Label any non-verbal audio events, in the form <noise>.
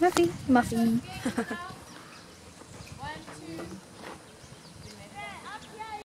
Muffy, Muffy. <laughs> <laughs>